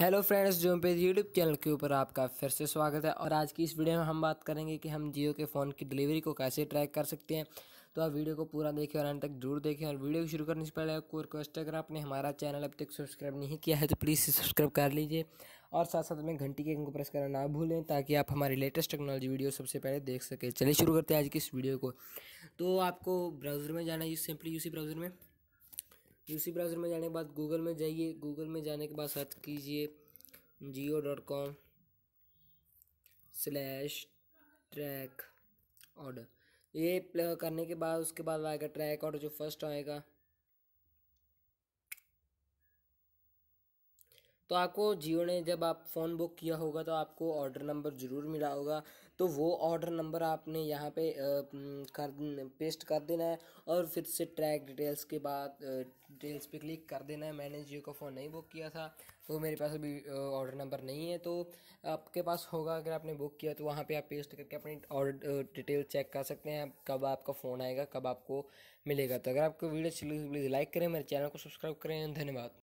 Hello friends जो पे YouTube channel के ऊपर आपका फिर से स्वागत है। और आज की इस वीडियो में हम बात करेंगे कि हम जियो के फ़ोन की डिलीवरी को कैसे ट्रैक कर सकते हैं। तो आप वीडियो को पूरा देखें और अंत तक ज़रूर देखें। और वीडियो को शुरू करने से पहले आपको रिक्वेस्ट है अगर आपने हमारा चैनल अब तक सब्सक्राइब नहीं किया है तो प्लीज़ सब्सक्राइब कर लीजिए। और साथ साथ में घंटी के को प्रेस करना ना भूलें, ताकि आप हमारी लेटेस्ट टेक्नोलॉजी वीडियो सबसे पहले देख सकें। चलिए शुरू करते हैं आज की इस वीडियो को। तो आपको ब्राउज़र में जाना है सिंपली यूसी ब्राउज़र में। यूसी ब्राउज़र में जाने के बाद गूगल में जाइए। गूगल में जाने के बाद सर्च कीजिए Jio dot com slash track order ये करने के बाद, उसके बाद आएगा ट्रैक ऑर्डर जो फ़र्स्ट आएगा। तो आपको जियो ने जब आप फ़ोन बुक किया होगा तो आपको ऑर्डर नंबर ज़रूर मिला होगा। तो वो ऑर्डर नंबर आपने यहाँ पे कर, पेस्ट कर देना है और फिर से ट्रैक डिटेल्स के बाद डिटेल्स पे क्लिक कर देना है। मैंने जियो का फ़ोन नहीं बुक किया था तो मेरे पास अभी ऑर्डर नंबर नहीं है। तो आपके पास होगा, अगर आपने बुक किया तो वहाँ पर आप पेस्ट करके अपनी ऑर्डर डिटेल चेक कर सकते हैं, कब आपका फ़ोन आएगा, कब आपको मिलेगा। तो अगर आपको वीडियो चली प्लीज़ लाइक करें, मेरे चैनल को सब्सक्राइब करें। धन्यवाद।